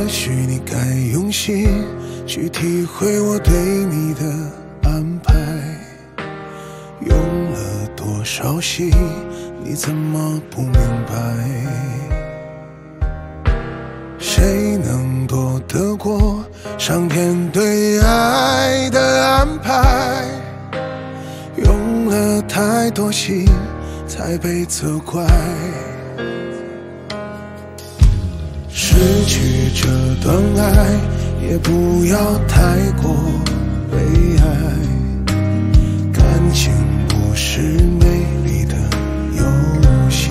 也许你该用心去体会我对你的安排。用了多少心，你怎么不明白？谁能躲得过上天对爱的安排？用了太多心，才被责怪。失去这段爱，也不要太过悲哀。感情不是美丽的游戏，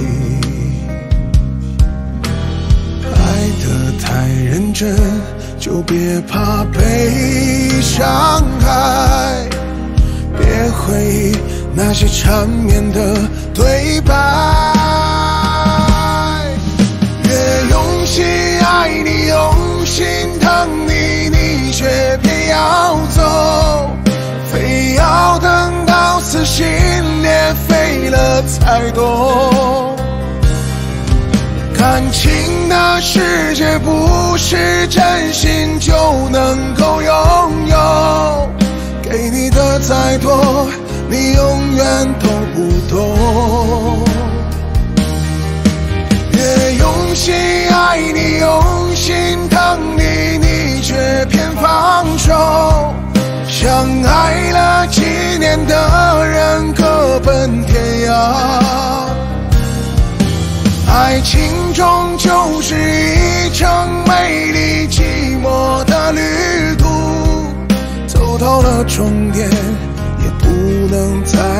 爱得太认真，就别怕被伤害。别回忆那些缠绵的对白，才懂。感情的世界不是真心就能够拥有。给你的再多，你永远都不懂。越用心爱你，用心疼你，你却偏放手。相爱了几年的爱情终究是一程美丽寂寞的旅途。走到了终点，也不能再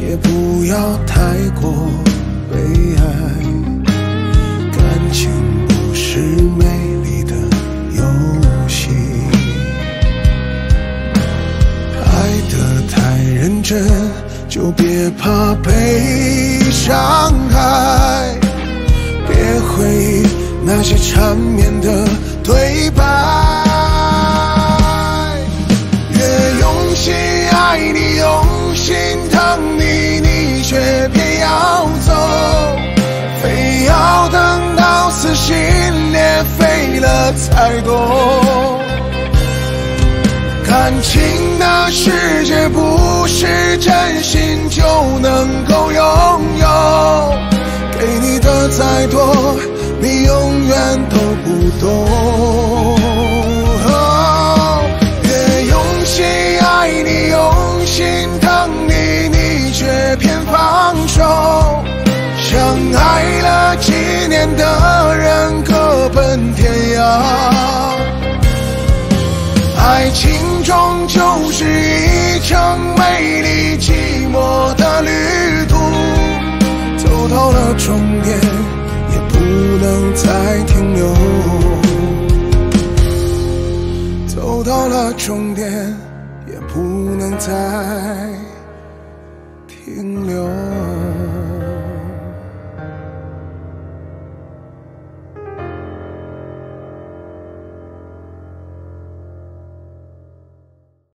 也不要太过悲哀。感情不是美丽的游戏，爱得太认真，就别怕被伤害。别回忆那些缠绵的对白，才懂。感情的世界不是真心就能够拥有。给你的再多，你永远都不懂。越用心爱你，用心疼你，你却偏放手。相爱了几年的人了终点，也不能再停留。走到了终点，也不能再。